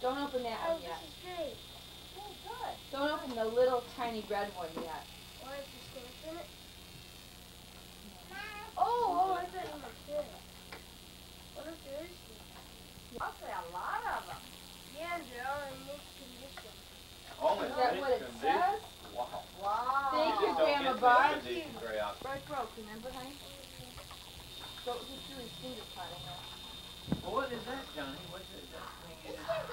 Don't open that Oh, one this yet. is great. Oh, good. Don't open the little tiny red one yet. Why is the stamp in it? Oh, oh, I thought you meant this. What if there is stamps? I'll say a lot of them. Yeah, they are in this condition. Oh, Is that what it says? Wow. Wow. Thank you, Grandma get the Barb. invitation very often. Right broke, remember, honey? So he threw his finger caught in there. Well, what is that, Johnny? What's it, getting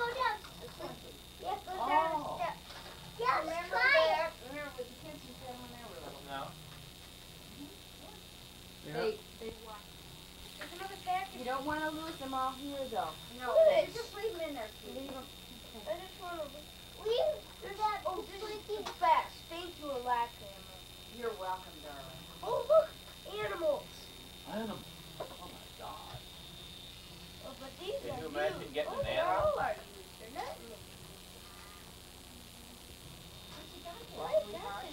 oh, an they're that old collectible fair. Think you'll like them. You're welcome, darling. Oh, look. Animals. Animals. Oh, my God. Oh, but these. Can you imagine getting oh, an animal? all are huge. They're not in the What is that?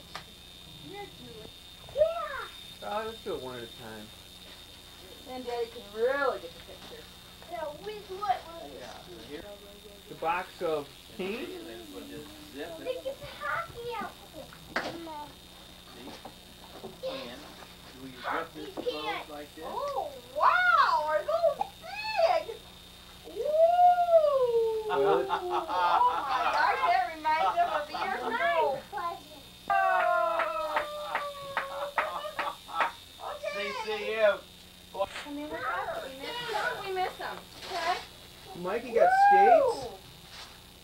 Here, Julie. Yeah. Oh, let's do it one at a time. Then Daddy can really get the picture. Now, with what? With Yeah. Here. The box of paint. And then we'll They get the hockey outfit. See? And we zip this You like this. Oh, wow. Are those big? Woo. Good. Oh, my gosh. That reminds them of years ago. CCM. I mean, we miss, we miss them, okay? Mikey got skates.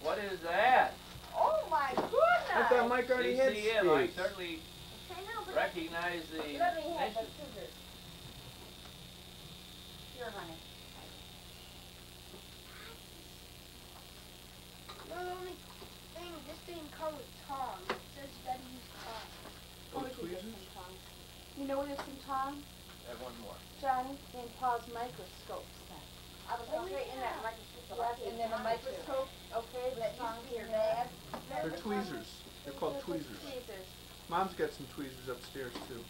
What is that? Oh, my goodness! I goodness. thought Mike already had CCM. I skates. certainly I know, recognize the Let me have the scissors. Here, honey. the only thing, this thing comes with tongs. It says you gotta use tongs. Oh, we get some tongs. You know where there's some tongs, Have one more. Johnny? In Paul's microscopes and then a microscope, okay, with That used tongs to be your in They're tweezers. They're called tweezers. Tweezers. Mom's got some tweezers upstairs too.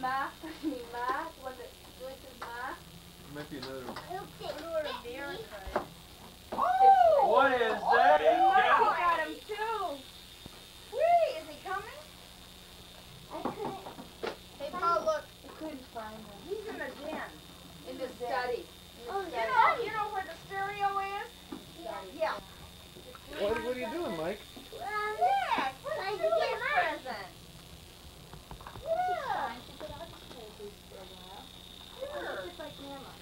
Ma, I mean Ma, was it Joyce's Ma? There might be another one. I hope they know Oh! What is that? Oh, Mikey got him too. Whee, is he coming? I couldn't. Hey, Paul, look. We couldn't find him. He's in the den. In the study. Oh, You know, you know where the stereo is? Yeah. What, what are you doing, Mike? Um, Yeah, what Trying a to get Julie's present. yeah. Sure. Just like Grandma.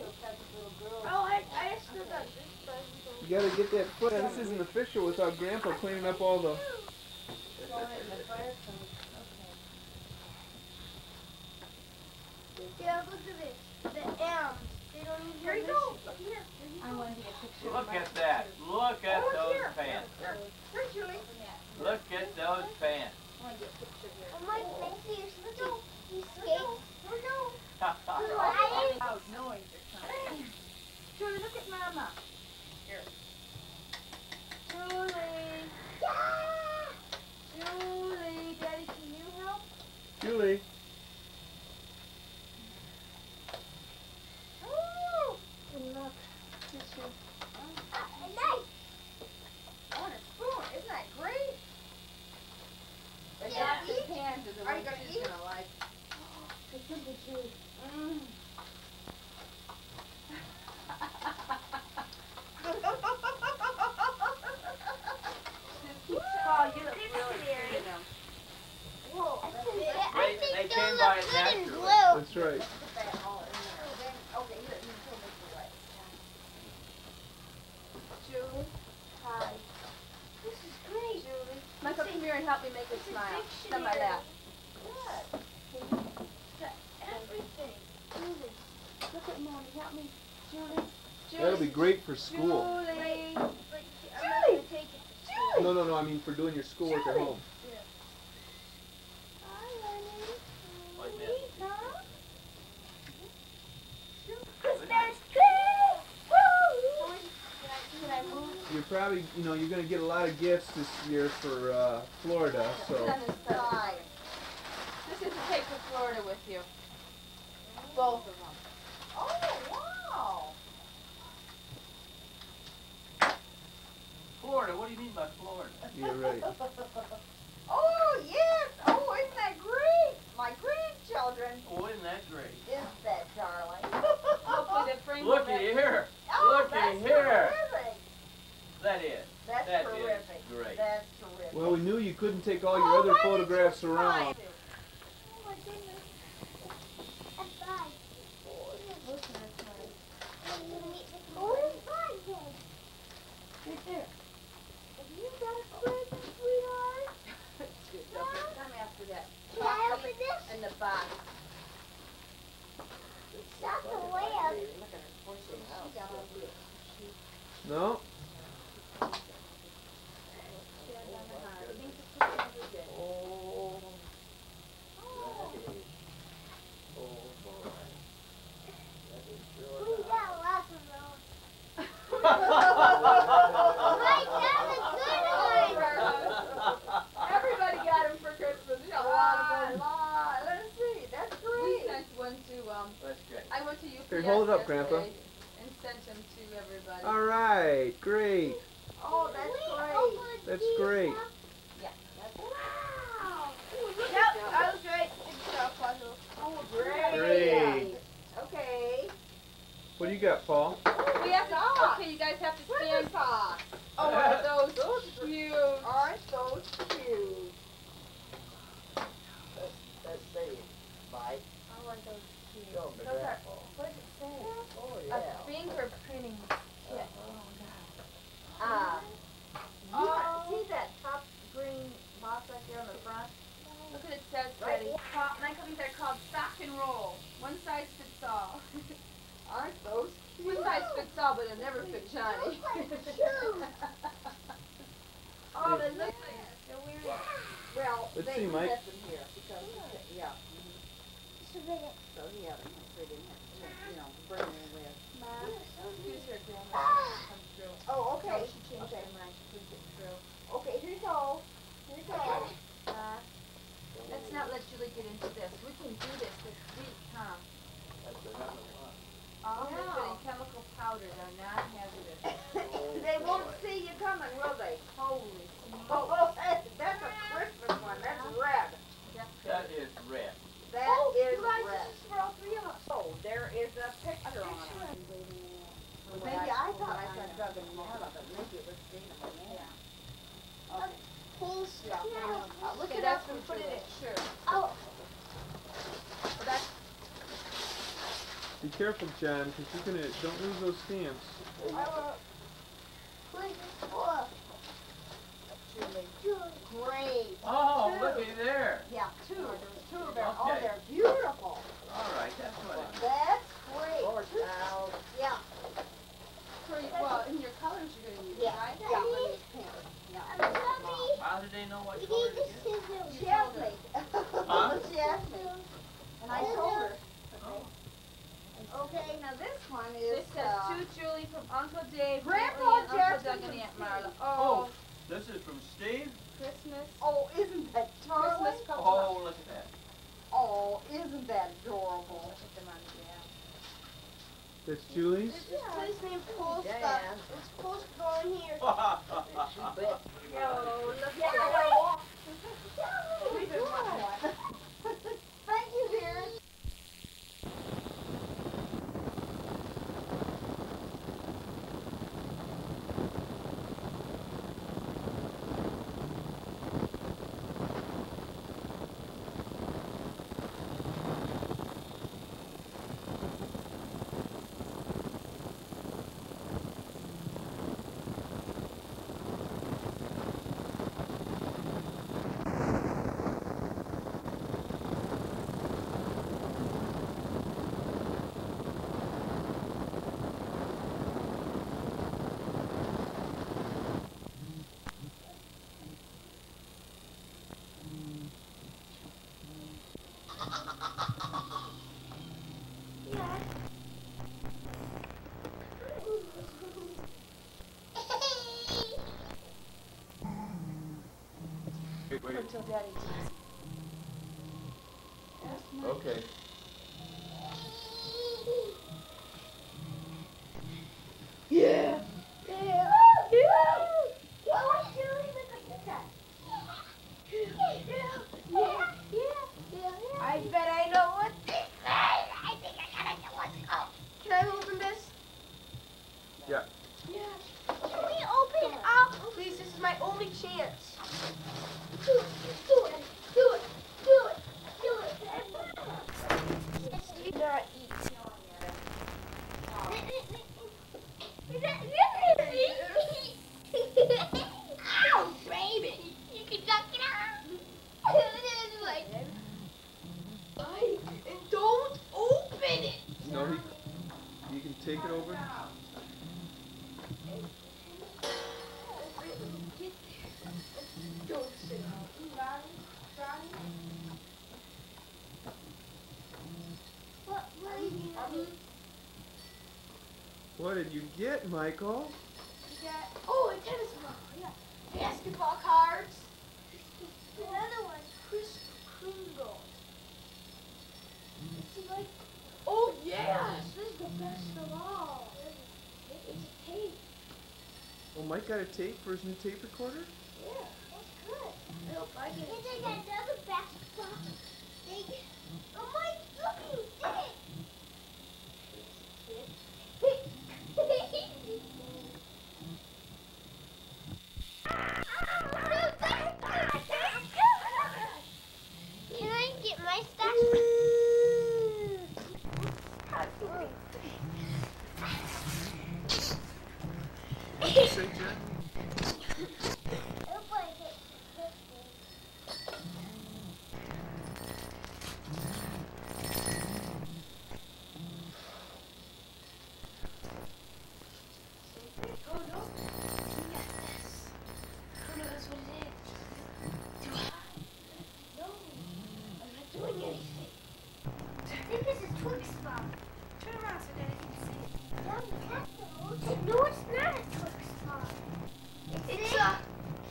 little girl. Oh, I, I still got this present. You gotta get that foot. This isn't official without Grandpa cleaning up all the. Throwing it in the fireplace. Yeah, look at this. The M's. They don't even Here you miss go. it. Look here. Here you I go. wanted to get a picture of Look my at that. Look at Oh, those here. pants. Here, here, Julie. Look at those pants. I want to get a picture here. Oh, Mike, can I see your slippers? You skates? No, no. Right? Out knowing you're coming. Julie, look at Mama. Here. Julie. Yeah. Julie. Daddy, can you help? Julie. Ooh. And look. Tissue. Uh, a knife. Oh, and a spoon. Isn't that great? But Yeah. not the are the you gonna she's eat? gonna like. It's in the juice. Mm. Paul, you look really pretty in them. Whoa. I think, They- I think they they'll came look by good in naturally. blue. That's right. Put that all in there. Then, okay, here, you can make the right. Julie. Hi. This is great. Julie. Michael, come here and help me make a smile. dictionary. On my help me. Julie. Julie. That'll be great for school. Julie. Julie. Julie. No, no, no. I mean for doing your schoolwork at home. Hi, Lenny. You're probably, you know, you're going to get a lot of gifts this year for uh, Florida, so. This is to take for Florida with you. Both of them. Florida, what do you mean by Florida? you're right. Oh, yes. Oh, isn't that great? My grandchildren. Oh, isn't that great? Isn't that darling? Hopefully the frame will Looky let- here. Oh, Looky that's here. terrific. That is. That's That is terrific. great. That's terrific. Well, we knew you couldn't take all Oh, your other why did you photographs around. Oh my goodness. A bag. Oh, it's fine then. Right there. Have you got a present, sweetheart? Come after that. Can I open this? In the box. Not the lamp. No. We got lots of those. Right, that was Everybody got them for Christmas. We got a lot of them. lot. Let's see. That's We great. sent one to, um, That's great. I went to UPS Here, hold it up, Grandpa. And sent them to everybody. All right. Great. Oh, that's We great. That's these great. up. Wow. Ooh, look Yep, at was great. Good job, Puzzle. Oh, great. Great. Okay. What do you got, Paul? We have to, Socks. okay, you guys have to Swimmer stand. socks. Oh, are those cute? Aren't those cute? Let's, let's see, Mike. I want those cute. Show 'em to Those are, Grandpa. what does it say? Oh, A yeah. fingerprinting kit. Ah. Oh. You see that top green box right there on the front? Look what it says, Right. Betty. Top, my companies are called stock and roll. One size fits all. Aren't those One size fits all, but it'll never fit Johnny. Oh, they look like they're wearing. Well, Let's they see, Mike. left them here because, yeah. mhm. Surveillance. So, yeah, they they didn't have to, you know, bring them with. Here's your grandma. Through. Oh, okay. No, she changed Okay. her mind. She couldn't get through. Okay, here you go. Here you go. Uh, let's not let Julie get into this. We can do this this week, huh? All liquid and chemical powders are not hazardous. They won't see you coming, will they? Holy smoke. oh, that's, that's a Christmas one. That's red. That is red. That Oh, is you guys, red. this is for all three of us. Oh, there is a picture on it. Maybe I thought I said Doug and Marla, but maybe it was Dana and Ann. Okay. Pink Yeah. snow. I'll look Okay, it up and put put it it in, sure. Oh, Be careful, John, because you're gonna don't lose those stamps. who's this for? Julie. Great. Oh, looky there. Yeah, two. Two of them. Oh, they're beautiful. All right, that's what it is. That's great. Yeah. for, well, in your colors you're gonna use, Yeah. right? Yeah, but it's pink. Yeah. I'm sorry. How did they know what We color to the get? scissors. She asked me. Huh? She asked me. And I told her. Oh. Okay, now this one is, This says uh, to Julie from Uncle Dave, Grandpa Aunt Lee, and Uncle Doug, and Aunt Marla. Oh, Oh, this is from Steve? Christmas. oh, isn't that darling? Christmas cookies. Oh, look at that. Oh, isn't that adorable? Put them on the app. That's Julie's. This is policeman post Yeah. stuff. It's supposed to in here. Okay. Yeah. Yeah. Oh, yeah. What was Julie with the pizza? Yeah. Yeah. Yeah. Yeah. I bet I know what this is. I think I gotta know what's up. Can I open this? Yeah. Yeah. Can we open up? Please, this is my only chance. Do it. Do it. Do it. Do it. Do it. Do not eat. Ow, baby! You can duck it out. And don't open it. No, he. You can take it over. Don't sit What, what are you What did you get, Michael? got? Oh, a tennis ball. Yeah. Basketball cards. Another one, Chris Kringle. It's like, oh yes, this is the best of all. It's a tape. Well, Mike got a tape for his new tape recorder. Yeah, that's good. I hope I get it. Is another basketball? Big. Oh my, look, he did it. Can I get my stuff? What'd you say, Jen? Oh no. You got this. Oh no, that's what it is. Do I? No. I'm not doing anything. I think this is Twix Bomb. Turn around so Daddy can see it. No, it's not a Twix Bomb. It's a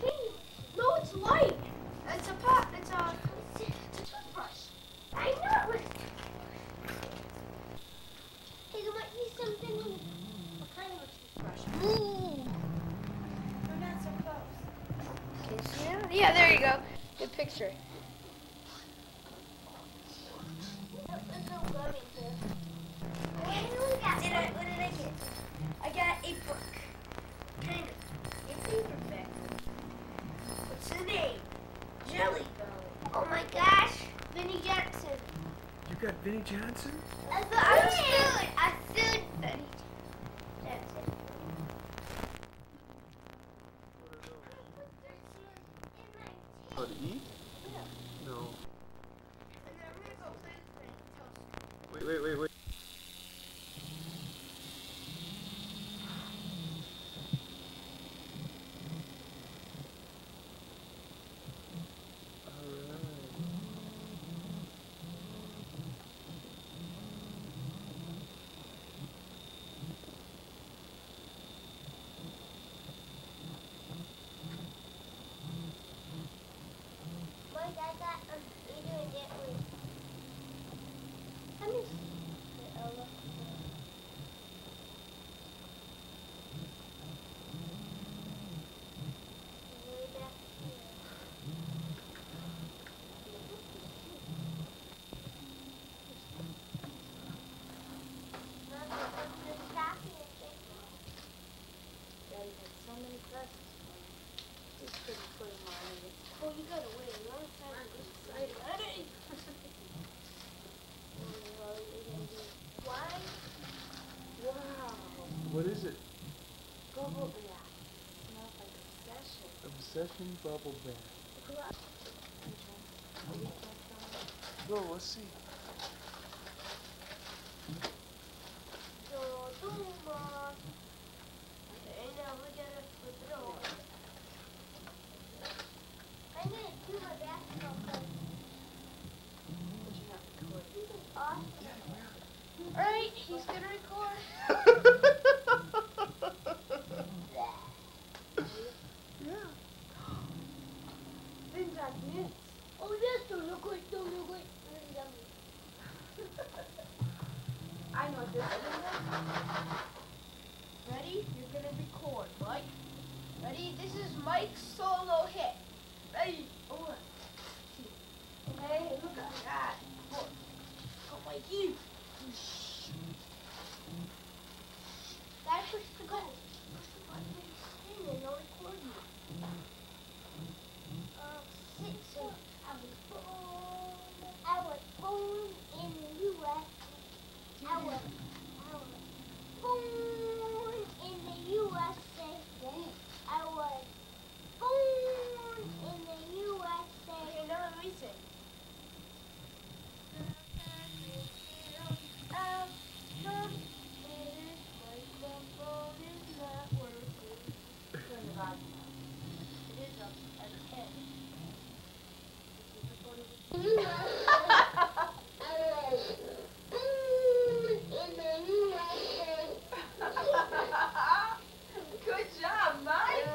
key. No, it's light. It's a pot. It's a. It's a toothbrush. I know it was. Hey, there might be something in What kind of a toothbrush? Ooh. We're not so close. Can you? Yeah, there you go. Good picture. What did I get? I got a book. Kind of. A paperback. What's the name? Jelly. Oh my gosh. Vinny Jackson. You got Vinnie Johnson? I food. I food Vinny Jackson. Oh, to eat? No. Wait, wait, wait, wait. Alright. Mike, I got um, you doing it with. Let me see. Ella. Way back here. Mom, I'm just stopping and thinking. Daddy had so many presents for me. Just couldn't put them all in. Oh, you gotta wait a long time to get excited. Why? Wow. What is it? Bubble bath. Smells like obsession. Obsession bubble bath. Go, let's see. Dodoma. Okay, Alright, he's gonna record. yeah. Oh, yes, do look good, do look good. I know Ready? You're gonna record, Mike. Ready? This is Mike's solo hit. One, two. Hey, look at oh, that. Four. Go, Mikey. Dad, push the button. Push the button. And then I'll record you. Uh, six. So, I was born. I was born in the U.S. I was, I was born in the USA. I was born in the USA. Okay, now let me sing. Um, some minutes, microphone is not working. Turn the volume up. It is up at 10. Good job, Mike.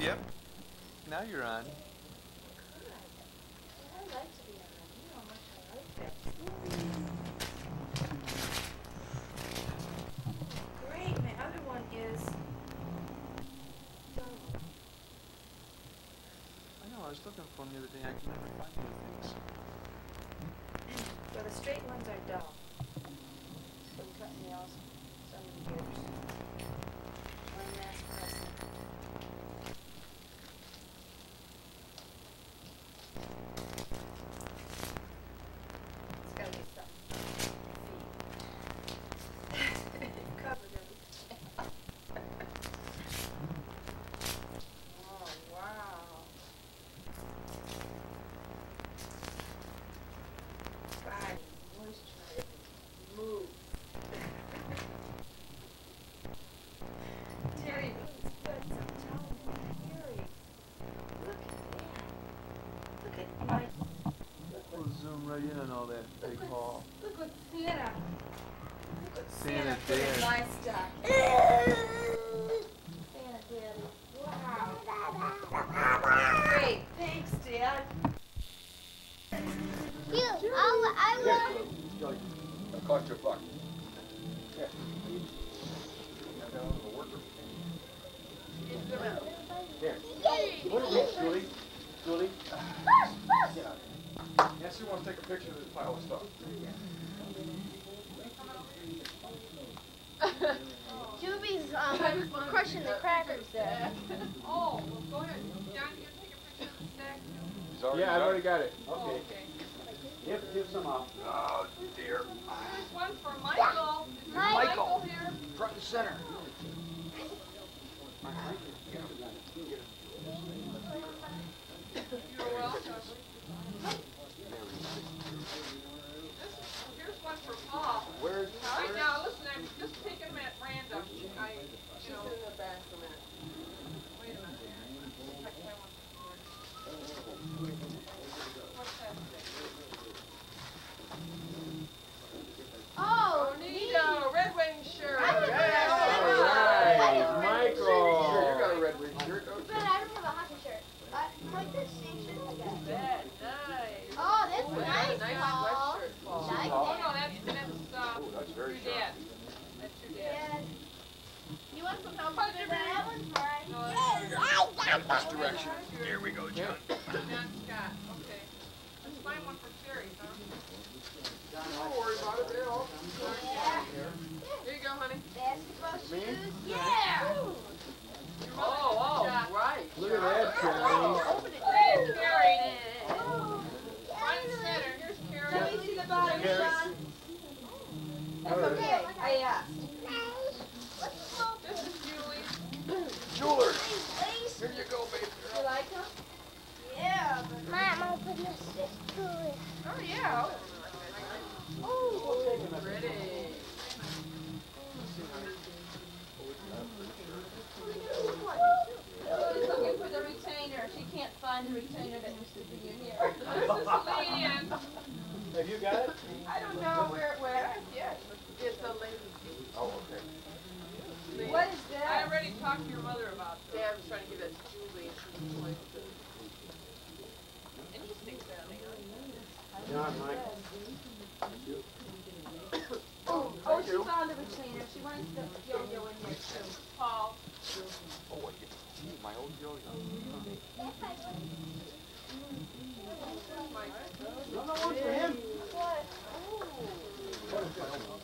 Yep. Now you're on. Great, my other one is. I know, I was looking for them the other day. I can never find the things. So the straight ones are dull. So we cut nails, some gears. One mass pressing. It's gotta be something. Covered everything. Oh, wow. Body, moisturize, move. Terry looks good, so tell him Terry. Look at that. Look at Mike. We'll right in on all that big hall. Look what Santa. Look what Santa Santa put in did. my stuff. Santa did. Wow. Great. Thanks, Dad. You, I, I want. That cost you a buck. Yeah. Now down to the worker. Here. What is this, Julie? Julie? Nancy wants to take a picture of this pile of stuff. Juby's um, crushing the crackers there. Oh, well, go ahead. John, you take a picture of the stack too? He's already Yeah, I've already got it. Oh, Okay. okay. Give, give some up. Oh, dear. Here's one for Michael. Is Mike. Michael here? Front and center. You're welcome. This, here's one for Paul. Where's, Right now, listen, I'm just picking them at random. I, you know. in the bathroom. Wait a minute. I I want What's that say? Oh, Bonito, Red Wing shirt. I didn't Yeah. All right, Michael. Sure, you got a red wing shirt, don't But I don't have a hockey shirt. I like this station. That, nice. Oh, that's Oh, nice, nice Paul. sweatshirt, Paul. Nice. Oh, no, that's, that's, uh, you? That's very your sharp. dad. That's your dad. Yeah. You want some help But with that one's mine. No, that's This direction. Here we go, John. John Scott, okay. Let's find one for Sherry, huh? Don't worry about it, they're all. Yeah. Here you go, honey. Basketball shoes. Yeah. Oh, oh, right. Look at that, Johnny. Oh, yeah. Oh, pretty. Oh, She's looking for the retainer. She can't find the retainer that used to be in here. Have you got it? I don't know where it went. Yes, it's a lady. Oh, okay. What is that? I already talked to your mother about that. Yeah, I was trying to give that to Julie. John Michael. Oh, oh, she found a recliner. She wants the yo-yo in there too. Paul, Oh, I get my old yo-yo. No, no, one's for him.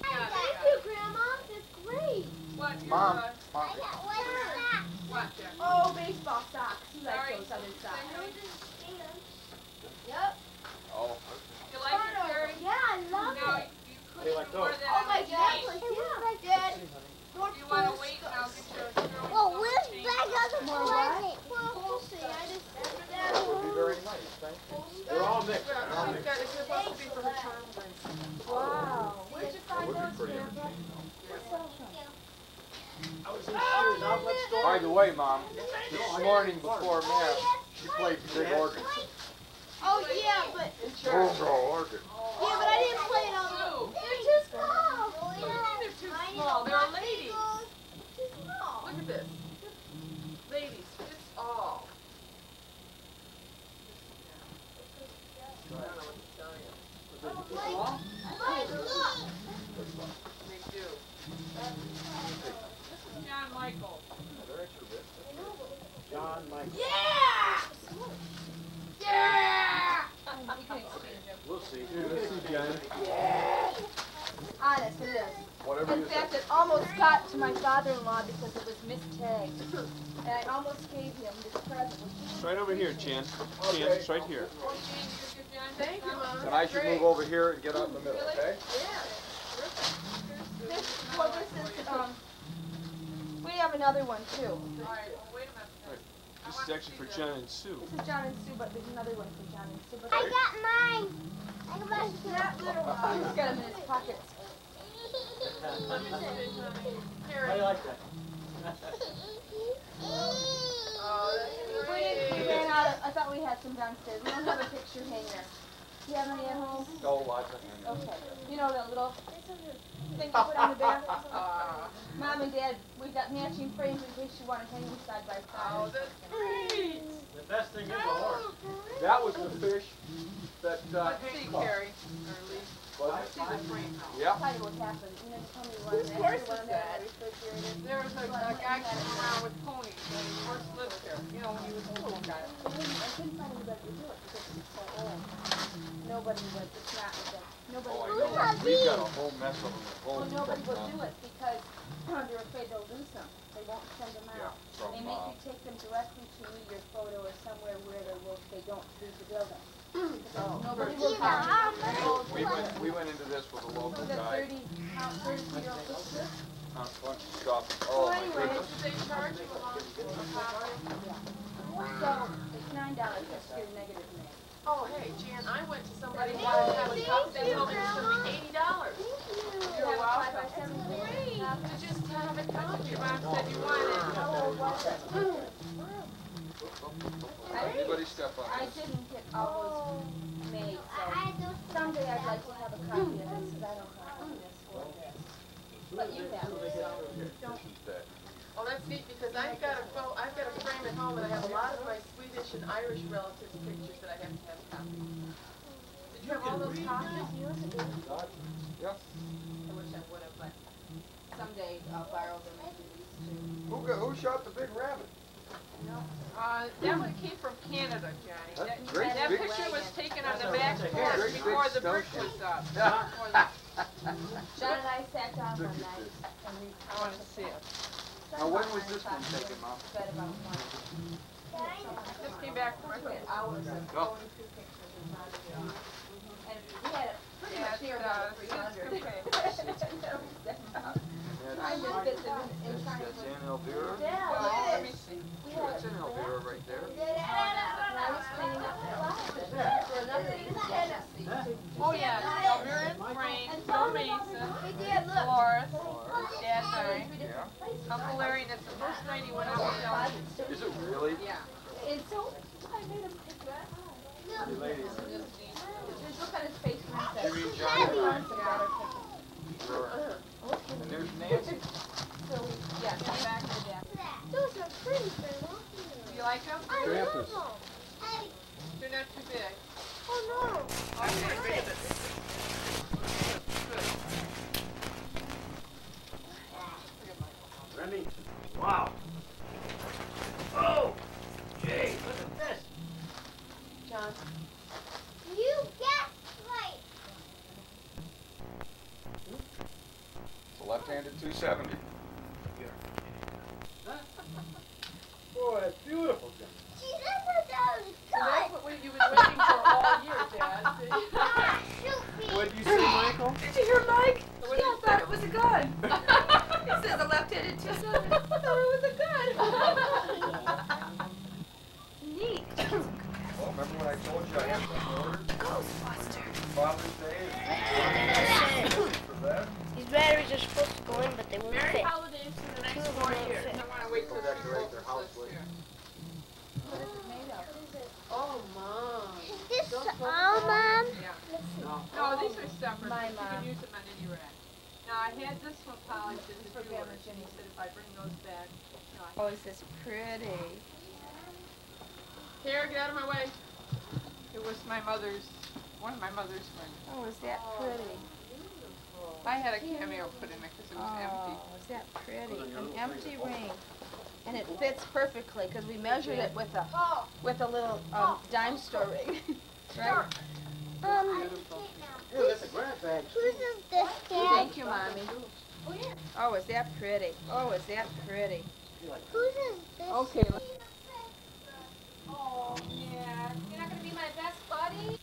Thank you, Grandma. That's great. what, your, Mom, uh, mom, What is that? what, Oh, baseball socks. He likes Sorry. those other socks. Yep. oh, You like it, Carrie? Yeah, I love Now, it. you They like those. Oh my God. chain. Dad. Do you wanna wait and I'll get you a Well, with where's back on the More? Well, we'll see. I just. that would be very nice, thank you. They're all mixed. They're all mixed. it's supposed to be for her conference. Wow. Where'd you find those, Grandpa? entertaining. I was in Sears oh, outlet store. By the way, mom, this morning before oh, mass, she played the big organ. Oh yeah, but Bongo organ. yeah, but I didn't play it on the. Two. They're too small. What do you mean they're too I small? know, They're my ladies. Too small. Look at this. Ladies, fits all. I don't know what to tell you. Mike, look. They do. This is John Michael. They're extra big. John Michael. Yeah. Yeah. You can exchange them. We'll see. Here, let's see, Jen. Honest, it is. Whatever In you say. fact, it almost got to my father-in-law because it was mistagged. And I almost gave him this present. It's right over here, Jan. Jan, it's right here. You Thank you, Mom. Then I should move over here and get out in the middle, okay? Yeah. This, well, this is, um, we have another one too. All right, well, wait a minute. I This is actually for John and Sue. This is John and Sue, but there's another one for John and Sue. But I got mine. I got mine. that little one, he's got them in his pocket. How do you like that? Oh, that's We didn't, we ran out of, I thought we had some downstairs. We don't have a picture hanger. Do you have any at home? No, lots of hanging. Okay. You know that little thing you put on the bear? Uh, Mom and Dad, we got matching frames in case you want to hang them side by side. oh, that's great. The best thing is a horse. That was the fish that, uh, Let's see, Carrie, or Lee. was Let's see the frame. Yeah. I'll tell you what happened. And then tell me what Whose horse You want is to that? know the refrigerator? There was a, a guy coming around with ponies, and he first lived here, you know, when he was a little guy. I couldn't find anybody to do it because it's so old. Nobody would, it's not with. Nobody Oh, would do know. it. We've got a whole mess of them at Well, nobody from, will uh, do it because they're afraid they'll lose them. They won't send them Yeah, out. from, They make uh, you take them directly to your photo or somewhere where they will, they don't lose the building. Come. I'm We went, we went into this with a local guy. Oh? So, it's nine dollars, negative. Oh, hey, Jan, I went to somebody who wanted to have a copy, they told me it was be eighty dollars. You're welcome. picture. To just have copy, Mom said you wanted. It? Anybody step on I this? didn't get all those made, so someday I'd like to have a copy of this, because I don't have this or this. But you have it, so don't This is. Oh, that's neat, because I've got a pho, I've got a frame at home, and I have a lot of my Swedish and Irish relatives' pictures that I have to have copies. Did you have all those copies? Yeah. I wish I would have, but someday I'll borrow them and do these two. Who got, who shot the big rabbit? Uh, that one came from Canada, Johnny. That's That, that big- picture was taken on the back porch before the stone brick was up. Yeah. John and I sat down Look one night and we. I wanna see it. Now, when was this one taken, Mom? Said about one. Just came back from Look at hours of Oh. going through pictures and finding it all. And we had it pretty Yeah, much here uh, about three hundred. I just fit them in, in trying to. That's Ann Elvira. Yeah, Well, look at let it. me see. We Sure, had it's it Ann for Elvira that. right there. And I was cleaning up the closet for another reason. Oh, yeah, Elvira and Frank, Bill Mason, Dolores, Dad and I, Yeah. Uncle Larry, and it's the first night he went out with Elvis. Is it really? Yeah. And so, I made him pick that. Pretty ladies. Just these. Just look at his face when he said heavy. And there's Nancy. Yeah, come back to the back. Those are pretty, Grandma. You like them? I Krampus. love them. Hey, They're not too big. oh no. Okay, great. Remy, wow. Oh, gee, look at this. John. You guessed right. It's a left-handed 270. Boy, that's beautiful, John. She said that was So that's good. what we- you've been waiting for all year, Dad. Ah, shoot me. What'd you say, Michael? Did you hear Mike? So what She did you thought say? it was a gun. He says a left-handed two seven. I thought it was a gun. Neat. Well, remember when I told you I had something ordered? Ghostbuster. Father's Day? For that? These batteries are supposed to go in, but they won't Merry fit. holidays to the next Two of four them won't years. fit. I wanna wait till Go she decorate their house this with. year. Oh, Mom. Is this Don't all, focus on- Mom? Yeah. No. No, these are separate, My but you mom. can use them on any rack. Now, I had this one polished in the For drawer, and he said if I bring those back, no, Oh, is this pretty? Here, get out of my way. It was my mother's, one of my mother's friends. Oh, is that pretty? I had a cameo put in it because it was empty. Oh, is that pretty? An empty ring. And it fits perfectly because we measured it with a with a little um, dime store ring. right? Um, Yeah, that's a grab bag. whose this, Thank you, mommy. Oh, is that pretty? Oh, is that pretty? Whose is this? Okay. Oh, yeah. You're not gonna be my best buddy?